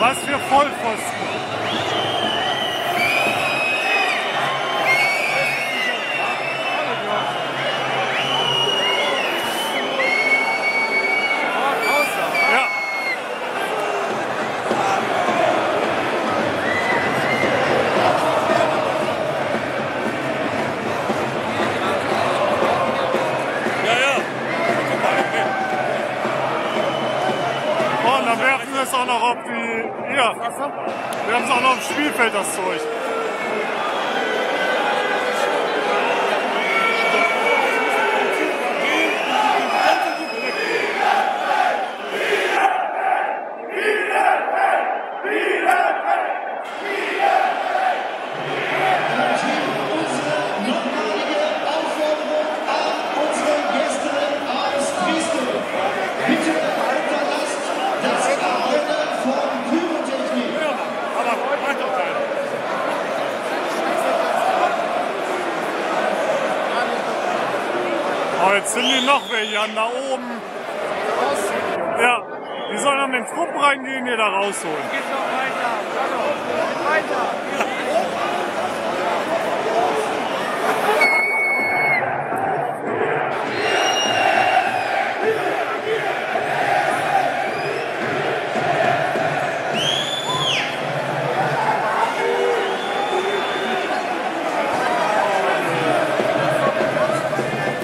Was für Vollpfosten. Es auch noch auf die. Hier. Wir haben es auch noch im Spielfeld, das Zeug. Oh, jetzt sind die noch welche an da oben. Ja, die sollen an den Trupp reingehen, die da rausholen. Geht noch weiter. Weiter.